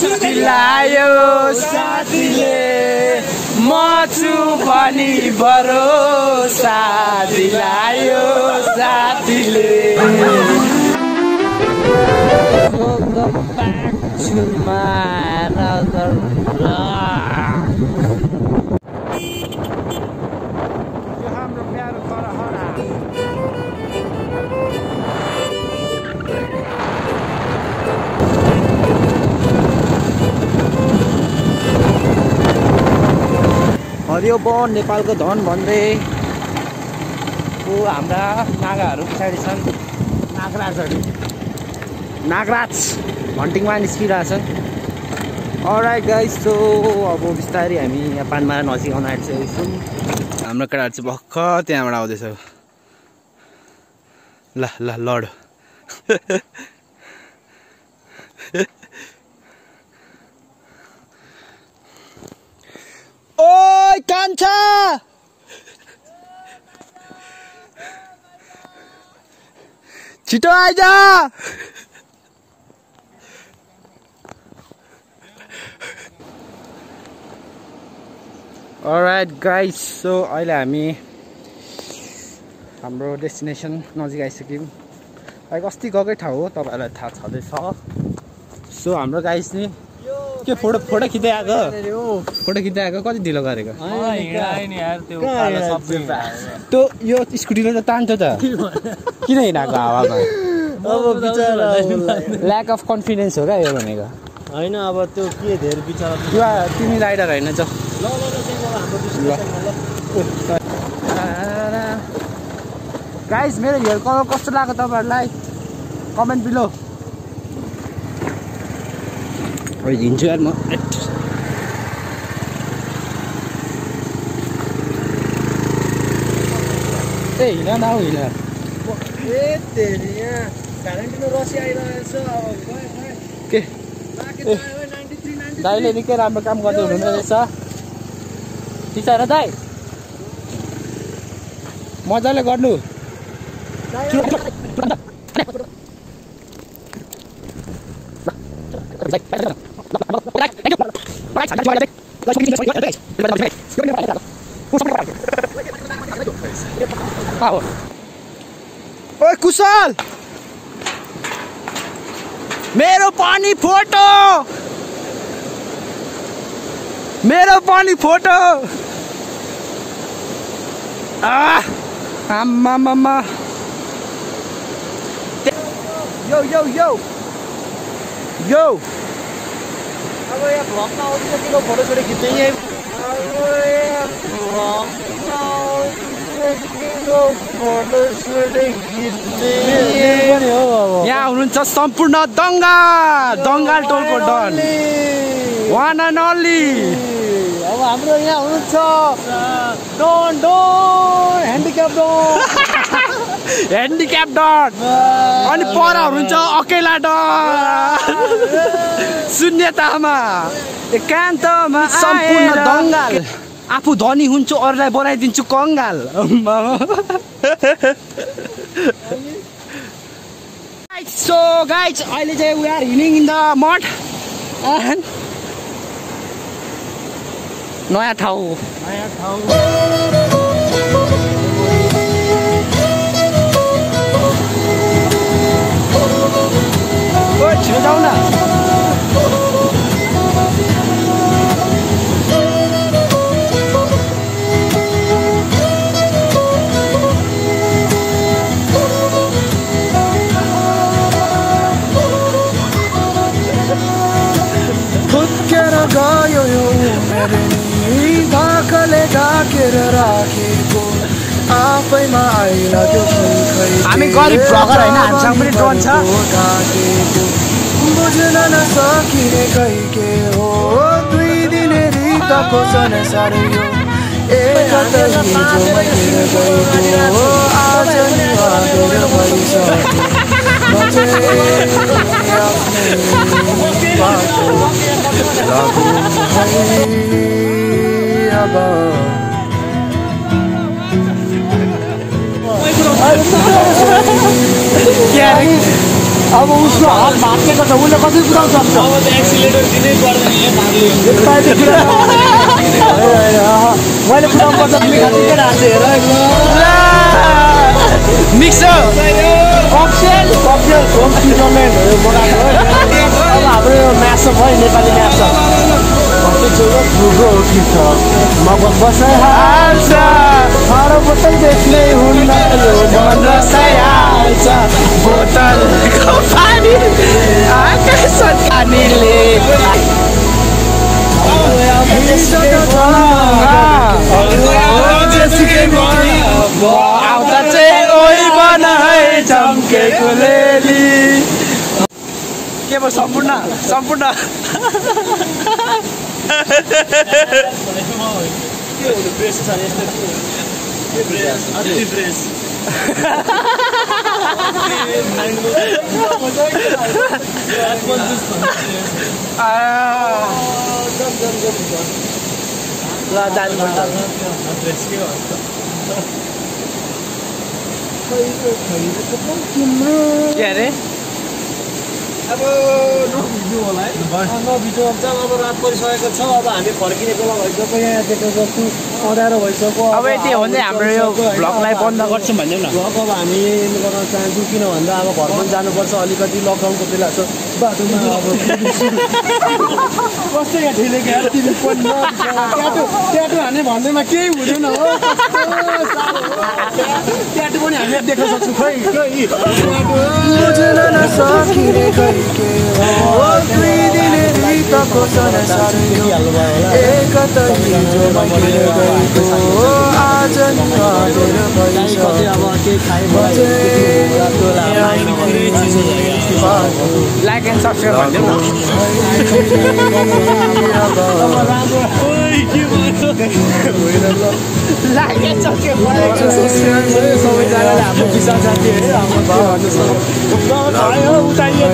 चिल्लायो साथीले म छु भनी भरोसा दिलायो साथीले। यो हरियो वन नेपालको धन भन्दै। ऊ हाम्रा नागाहरू पछाडि छन्। नागराजहरू। नागराज भन्टिङमा निस्किरहेछन् अराइट गाइस सो अब बिस्तारै हामी यहाँ पानमा नजिक आउन आँटिसकेको छौँ। हाम्रो केटाहरू चाहिँ भर्खर त्यहाँबाट आउँदैछ। ल ल लड। कान्छा छिटो आइज। राइट गाइस सो अहिले हामी हाम्रो डेस्टिनेसन नजिक आइसक्यौँ। लाइक अस्ति गएकै ठाउँ हो तपाईँहरूलाई थाहा छँदैछ। सो हाम्रो गाइस नि के फोटो फोटो खिच्दै आएको? फोटो खिच्दै आएको? कति ढिलो गरेको? त्यो यो स्कुटीले त तान्छ त। किन हिँडाएको हावामा? अब बिचरा ल्याक अफ कन्फिडेन्स हो क्या यो भनेको? होइन अब त्यो के धेरै बिचरा तिमी राइडर होइन छ गाइस मेरो हेयर कलर कस्तो लाग्यो तपाईँहरूलाई? कमेन्ट बिलो हिँड्छु यार म ए हिँड न हौ हिँड के बाँकी त आयो, 93, 93. दाइले निकै राम्रो काम गर्दै हुनुहुँदो रहेछ ठिक छ र दाइ मजाले गर्नु। ओए कुशल! मेरो पनि फोटो! मेरो पनि फोटो! आमामामा यो यो यो! यो! हो यहाँ हुनुहुन्छ सम्पूर्ण दङ्गा दङ्गाल टोलको डन वान एन्ड ओन्ली अब हाम्रो यहाँ हुनुहुन्छ don don handicap don handicap don अनि पर हुनुहुन्छ अकेला डन शून्यतामा एकान्तमा सम्पूर्ण दङ्गाल। आफू धनी हुन्छु अरूलाई बनाइदिन्छु कङ्गाल। सो गाइज अहिले चाहिँ वी आर हिँडिङ इन द मठ नयाँ ठाउँ। नयाँ ठाउँ छिटो जाऊ न। हामी गरिब भ्लगर होइन, हामीसँग पनि ड्रोन छ। बुझ्न नसकिने कहि के हो? दुई दिने रितको संसार यो एक हिजो मैले गएको हो आज अब उसको हात भाँचेको छ उसले कसरी कुदाउन सक्छ। मैले पर्छ हाल्दै हेर मिक्सर होम टुर्नामेन्टहरू बनाएको अब हाम्रो यो म्याचअप है नेपाली म्याचअप बसाइ हाल्छ आउँदा चाहिँ ओइ बन है चम्केको लेली के भयो सम्पूर्ण सम्पूर्ण अति फ्रेस ल जानुपर्छ के अरे अब नबिजो अब रात परिसकेको छ अब हामी फर्किने बेला भइसक्यो यहाँ देख्न सक्छु अँध्यारो भइसक्यो। अब यति हो भने हाम्रो यो भ्लगलाई बन्द गर्छौँ भनिदिउँ न। भ्लग अब हामी गर्न चाहन्छौँ किन भन्दा अब घर पनि जानुपर्छ अलिकति लकडाउनको बेला छ। बाटोमा अब कस्तो यहाँ ठेलेको यार तिमी पनि ट्याटो ट्याटो हाने भन्दैमा केही हुँदैन हो ट्याटो पनि हामीले देख्न सक्छौँ खै खै बुझ्न नसकिने गइके हो दुई दिने रितको संसार यो एक त हिजो मैले गएको हो आज नि अँधेर भइछ अब केही खाइ लाइक एन्ड सब्सक्राइब भुइँलो लाग्यो चक्यो सबैजनाले हाम्रो किसान साथी है हाम्रो छ उतानिर